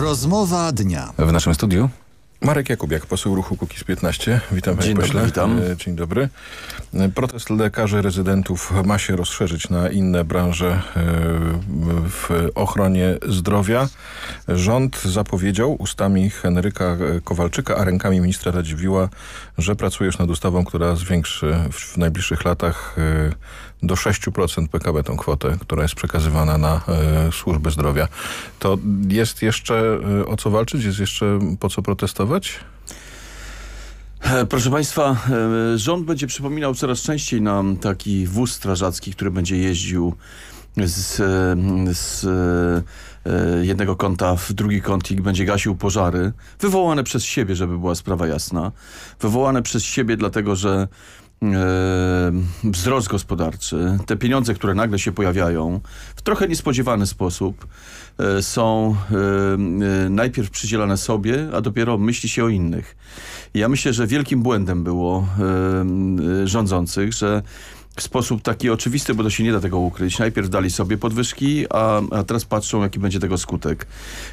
Rozmowa dnia. W naszym studiu Marek Jakubiak, poseł ruchu Kukiz 15. Witam panie Dzień pośle. dobry, witam. E, Dzień dobry. E, Protest lekarzy rezydentów ma się rozszerzyć na inne branże e, w ochronie zdrowia. Rząd zapowiedział ustami Henryka Kowalczyka, a rękami ministra Radziwiła, że pracuje już nad ustawą, która zwiększy w najbliższych latach do 6% PKB tą kwotę, która jest przekazywana na e, służbę zdrowia. To jest jeszcze e, o co walczyć? Jest jeszcze po co protestować? E, Proszę Państwa, e, rząd będzie przypominał coraz częściej nam taki wóz strażacki, który będzie jeździł z, e, z jednego kąta w drugi kąt i będzie gasił pożary. Wywołane przez siebie, żeby była sprawa jasna. Wywołane przez siebie dlatego, że wzrost gospodarczy, te pieniądze, które nagle się pojawiają w trochę niespodziewany sposób e, są e, e, najpierw przydzielane sobie, a dopiero myśli się o innych. Ja myślę, że wielkim błędem było rządzących, że w sposób taki oczywisty, bo to się nie da tego ukryć. Najpierw dali sobie podwyżki, a, a teraz patrzą, jaki będzie tego skutek.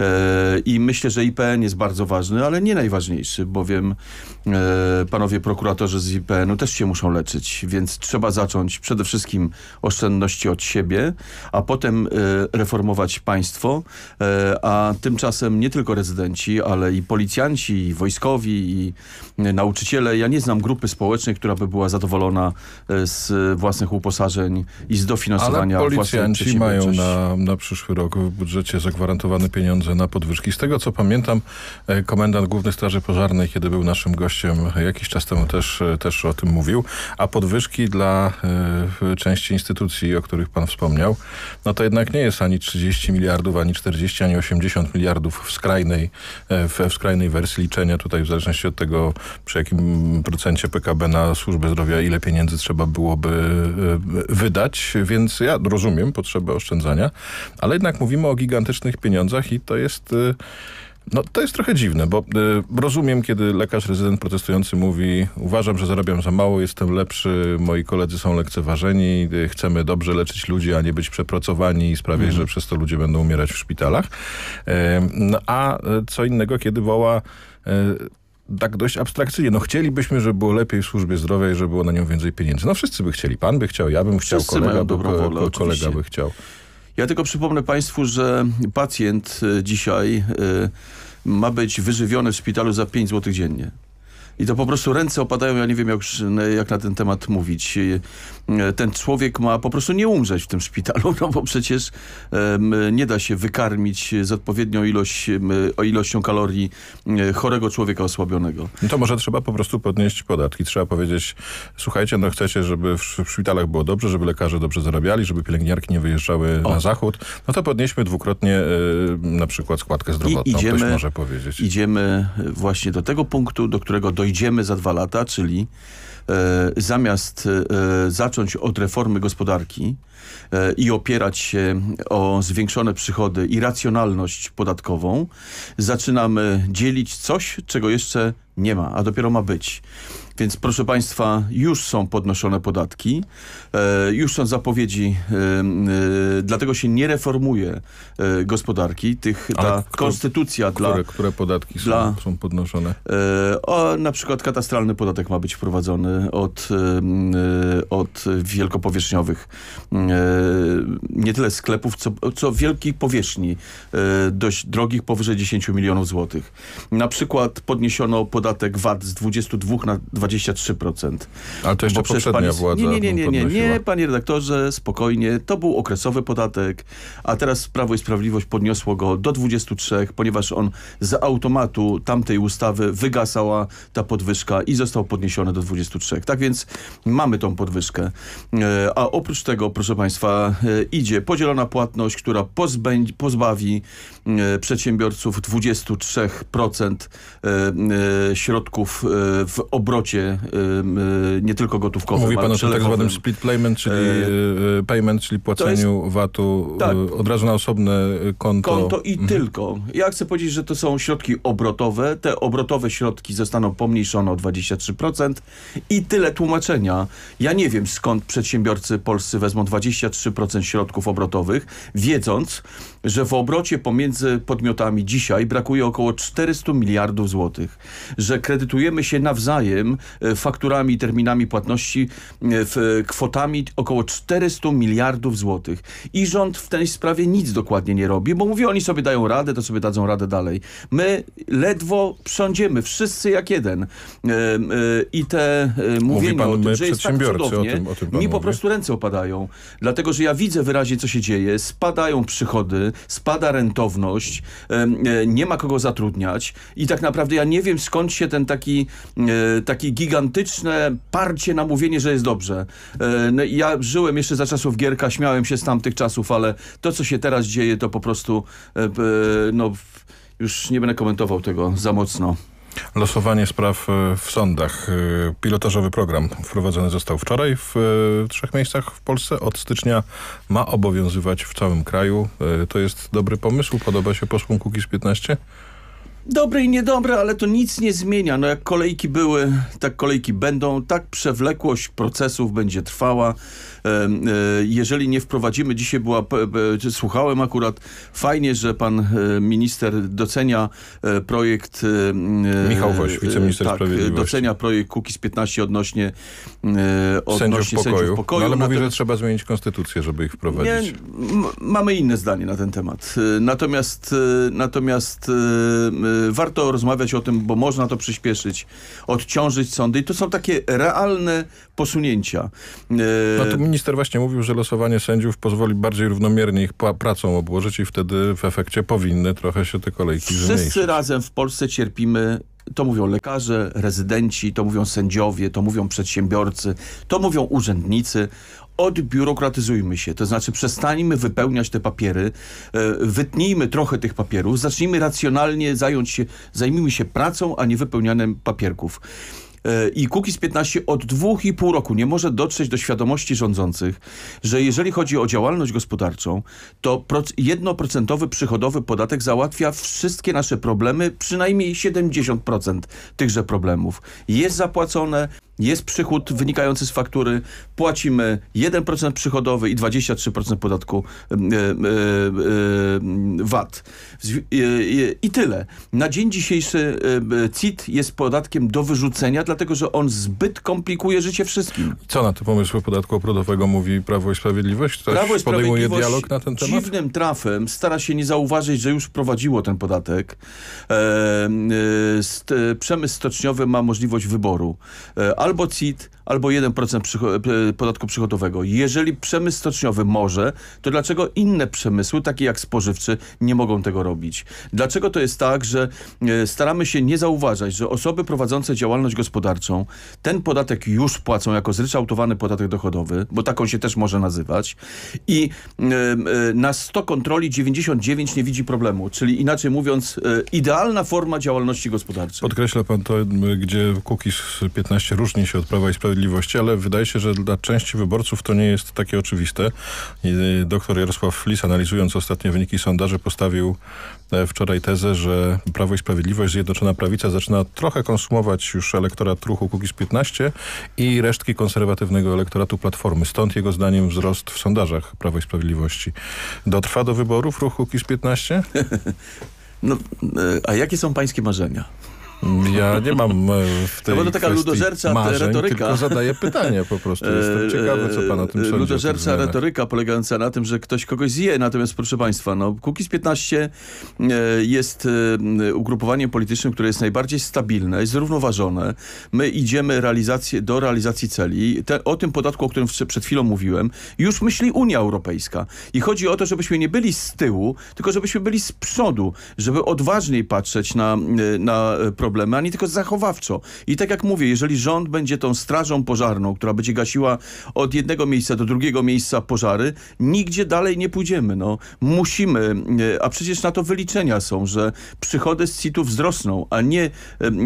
E, I myślę, że IPN jest bardzo ważny, ale nie najważniejszy, bowiem e, panowie prokuratorzy z IPN-u też się muszą leczyć, więc trzeba zacząć przede wszystkim oszczędności od siebie, a potem e, reformować państwo, a tymczasem nie tylko rezydenci, ale i policjanci, i wojskowi, i nauczyciele. Ja nie znam grupy społecznej, która by była zadowolona z własnych uposażeń i z dofinansowania Ale policjanci mają na, na przyszły rok w budżecie zagwarantowane pieniądze na podwyżki. Z tego co pamiętam, e, komendant Główny Straży Pożarnej, kiedy był naszym gościem jakiś czas temu też, e, też o tym mówił, a podwyżki dla e, części instytucji, o których pan wspomniał, no to jednak nie jest ani 30 miliardów, ani 40, ani 80 miliardów w skrajnej, w, w skrajnej wersji liczenia. Tutaj w zależności od tego, przy jakim procencie PKB na służbę zdrowia, ile pieniędzy trzeba byłoby wydać, więc ja rozumiem potrzebę oszczędzania, ale jednak mówimy o gigantycznych pieniądzach i to jest... e, No to jest trochę dziwne, bo e, rozumiem, kiedy lekarz rezydent protestujący mówi uważam, że zarabiam za mało, jestem lepszy, moi koledzy są lekceważeni, e, chcemy dobrze leczyć ludzi, a nie być przepracowani i sprawiać, że przez to ludzie będą umierać w szpitalach. E, no, a co innego, kiedy woła tak dość abstrakcyjnie. No chcielibyśmy, żeby było lepiej w służbie zdrowia i żeby było na nią więcej pieniędzy. No wszyscy by chcieli. Pan by chciał, ja bym chciał, Wszyscy kolega, mają by, dobrą wolę, ko- kolega by chciał. Ja tylko przypomnę Państwu, że pacjent y, dzisiaj y, ma być wyżywiony w szpitalu za 5 zł dziennie. I to po prostu ręce opadają, ja nie wiem jak, jak na ten temat mówić. Y, Ten człowiek ma po prostu nie umrzeć w tym szpitalu, no bo przecież nie da się wykarmić z odpowiednią ilość, ilością kalorii y, chorego człowieka osłabionego. No to może trzeba po prostu podnieść podatki. Trzeba powiedzieć, słuchajcie, no chcecie, żeby w, szpitalach było dobrze, żeby lekarze dobrze zarabiali, żeby pielęgniarki nie wyjeżdżały O. na zachód. No to podnieśmy dwukrotnie y, na przykład składkę zdrowotną, idziemy- ktoś może powiedzieć. Idziemy właśnie do tego punktu, do którego dojdziemy za dwa lata, czyli e, zamiast e, zacząć od reformy gospodarki e, i opierać się o zwiększone przychody i racjonalność podatkową, zaczynamy dzielić coś, czego jeszcze nie ma, a dopiero ma być. Więc proszę Państwa, już są podnoszone podatki, e, już są zapowiedzi, e, e, dlatego się nie reformuje gospodarki. Tych, ta konstytucja dla Które, które podatki są, dla- są podnoszone? O, na przykład katastralny podatek ma być wprowadzony od, od wielkopowierzchniowych. Nie tyle sklepów, co, co wielkich powierzchni, dość drogich, powyżej 10 milionów złotych. Na przykład podniesiono podatek VAT z 22 na 23%. Ale to jeszcze poprzednia pan- władza Nie, nie, nie, nie, nie, panie redaktorze, spokojnie. To był okresowy podatek, a teraz Prawo i Sprawiedliwość podniosło go do 23, ponieważ on z automatu tamtej ustawy wygasała ta podwyżka i został podniesiony do 23. Tak więc mamy tą podwyżkę. E, A oprócz tego, proszę państwa, e, idzie podzielona płatność, która pozbawi e, przedsiębiorców 23% e, e, środków w obrocie obrocie y, nie tylko gotówkowym, Mówi pan o tak zwanym split payment, czyli E, e, payment, czyli płaceniu VAT-u tak. od razu na osobne konto. Konto i tylko. Ja chcę powiedzieć, że to są środki obrotowe. Te obrotowe środki zostaną pomniejszone o 23% i tyle tłumaczenia. Ja nie wiem skąd przedsiębiorcy polscy wezmą 23% środków obrotowych, wiedząc, że w obrocie pomiędzy podmiotami dzisiaj brakuje około 400 miliardów złotych, że kredytujemy się nawzajem fakturami i terminami płatności e, w kwotami około 400 miliardów złotych. I rząd w tej sprawie nic dokładnie nie robi, bo mówi, oni sobie dają radę, to sobie dadzą radę dalej. My ledwo prządziemy, wszyscy jak jeden. E, e, I te e, mówienie pan, o tym, że jest tak przedsiębiorcy, o cudownie, tym- o tym mi po mówi. prostu ręce opadają. Dlatego, że ja widzę wyraźnie, co się dzieje. Spadają przychody, spada rentowność, e, nie ma kogo zatrudniać i tak naprawdę ja nie wiem, skąd się ten taki, e, taki gigantyczne parcie na mówienie, że jest dobrze. E, no, ja żyłem jeszcze za czasów Gierka, śmiałem się z tamtych czasów, ale to, co się teraz dzieje, to po prostu e, e, no, już nie będę komentował tego za mocno. Losowanie spraw w sądach. Pilotażowy program wprowadzony został wczoraj w trzech miejscach w Polsce. Od stycznia ma obowiązywać w całym kraju. To jest dobry pomysł? Podoba się posłom Kukiz 15? Dobre i niedobre, ale to nic nie zmienia. No jak kolejki były, tak kolejki będą, tak przewlekłość procesów będzie trwała. Em, e, Jeżeli nie wprowadzimy, dzisiaj była, słuchałem akurat, fajnie, że pan e, minister docenia e, projekt... e, Michał Woś, e, wiceminister tak, sprawiedliwości. docenia projekt Kukiz 15 odnośnie, e, odnośnie Sędziów pokoju. sędziów pokoju. No, ale mówi, że Natomiast- trzeba zmienić konstytucję, żeby ich wprowadzić. nie, mamy inne zdanie na ten temat. Natomiast, natomiast warto rozmawiać o tym, bo można to przyspieszyć, odciążyć sądy i to są takie realne posunięcia. Y, No to minister właśnie mówił, że losowanie sędziów pozwoli bardziej równomiernie ich pracą obłożyć i wtedy w efekcie powinny trochę się te kolejki Wszyscy zmniejszyć. razem w Polsce cierpimy. To mówią lekarze, rezydenci, to mówią sędziowie, to mówią przedsiębiorcy, to mówią urzędnicy. Odbiurokratyzujmy się, to znaczy przestańmy wypełniać te papiery, e, wytnijmy trochę tych papierów, zacznijmy racjonalnie zająć się, zajmijmy się pracą, a nie wypełnianiem papierków. E, I Kukiz 15 od dwóch i pół roku nie może dotrzeć do świadomości rządzących, że jeżeli chodzi o działalność gospodarczą, to proc- jednoprocentowy przychodowy podatek załatwia wszystkie nasze problemy, przynajmniej 70% tychże problemów. Jest zapłacone, jest przychód wynikający z faktury, płacimy 1% przychodowy i 23% podatku VAT. E, e, I tyle. Na dzień dzisiejszy CIT jest podatkiem do wyrzucenia, dlatego że on zbyt komplikuje życie wszystkim. Co na te pomysły podatku obrodowego mówi Prawo i Sprawiedliwość? Ktoś Prawo i podejmuje Sprawiedliwość dialog na ten temat? dziwnym trafem stara się nie zauważyć, że już wprowadziło ten podatek. E, st, przemysł stoczniowy ma możliwość wyboru. E, albo CIT, albo 1% przycho- e, podatku przychodowego. Jeżeli przemysł stoczniowy może, to dlaczego inne przemysły, takie jak spożywczy, nie mogą tego robić? Dlaczego to jest tak, że e, staramy się nie zauważać, że osoby prowadzące działalność gospodarczą ten podatek już płacą jako zryczałtowany podatek dochodowy, bo taką się też może nazywać i e, e, na 100 kontroli 99 nie widzi problemu, czyli inaczej mówiąc e, idealna forma działalności gospodarczej. Podkreśla pan to, gdzie Kukiz 15 różni się od Prawa i Sprawiedliwości, ale wydaje się, że dla części wyborców to nie jest takie oczywiste. I Doktor Jarosław Flis, analizując ostatnie wyniki sondaży, postawił e, wczoraj tezę, że Prawo i Sprawiedliwość, Zjednoczona Prawica zaczyna trochę konsumować już elektorat ruchu Kukiz 15 i resztki konserwatywnego elektoratu Platformy. Stąd jego zdaniem wzrost w sondażach Prawa i Sprawiedliwości. Dotrwa do wyborów ruch Kukiz 15? No, e, a jakie są pańskie marzenia? Ja nie mam e, w tej No bo to taka ludożercza marzeń, retoryka. tylko zadaję pytanie po prostu. Jestem ciekawy, co pan o tym E, sądzi. Ludożercza retoryka polegająca na tym, że ktoś kogoś zje. Natomiast proszę państwa, no, Kukiz 15 e, jest e, ugrupowaniem politycznym, które jest najbardziej stabilne, jest zrównoważone. My idziemy realizację, do realizacji celi. Te, o tym podatku, o którym przed chwilą mówiłem, już myśli Unia Europejska. I chodzi o to, żebyśmy nie byli z tyłu, tylko żebyśmy byli z przodu, żeby odważniej patrzeć na, e, na problemy problemy, ani tylko zachowawczo. I tak jak mówię, jeżeli rząd będzie tą strażą pożarną, która będzie gasiła od jednego miejsca do drugiego miejsca pożary, nigdzie dalej nie pójdziemy. No, musimy, e, a przecież na to wyliczenia są, że przychody z CIT-u wzrosną, a nie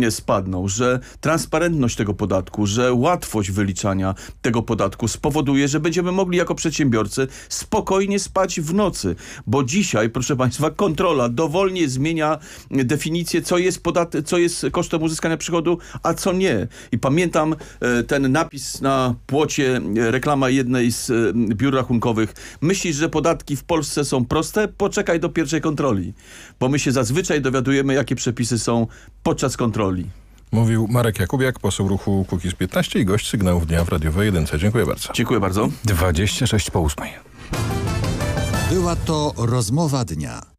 e, spadną, że transparentność tego podatku, że łatwość wyliczania tego podatku spowoduje, że będziemy mogli jako przedsiębiorcy spokojnie spać w nocy, bo dzisiaj, proszę Państwa, kontrola dowolnie zmienia definicję, co jest, podat- co jest kosztem uzyskania przychodu, a co nie. I pamiętam e, ten napis na płocie, e, reklama jednej z e, biur rachunkowych. Myślisz, że podatki w Polsce są proste? Poczekaj do pierwszej kontroli, bo my się zazwyczaj dowiadujemy, jakie przepisy są podczas kontroli. Mówił Marek Jakubiak, poseł ruchu Kukiz 15 i gość sygnałów dnia w radiowej 1. Dziękuję bardzo. Dziękuję bardzo. 26 po 8. Była to rozmowa dnia.